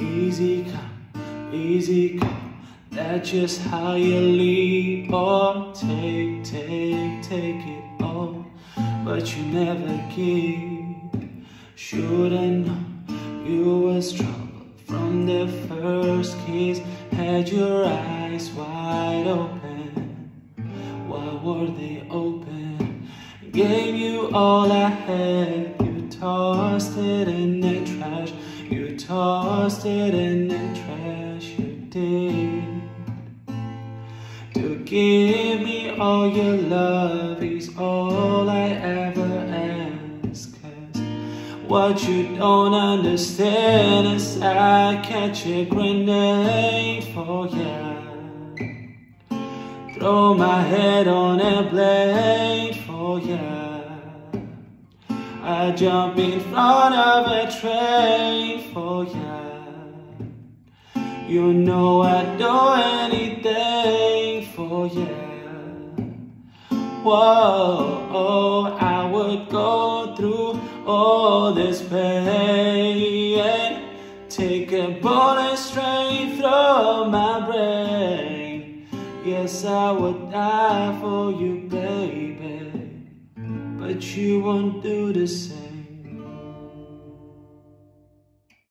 Easy come, easy come. That's just how you leave or take, take, take it all. But you never give. Should I know you was trouble from the first kiss? Had your eyes wide open. Why were they open? Gave you all I had. You tossed it in the trash. Tossed it in the trash. You did. To give me all your love is all I ever ask. Cause what you don't understand is I catch a grenade for ya. Throw my head on a blade for ya. I jump in front of a train for ya. You know I'd do anything for you. Whoa, oh, I would go through all this pain. Take a bullet straight through my brain. Yes, I would die for you, baby. But you won't do the same.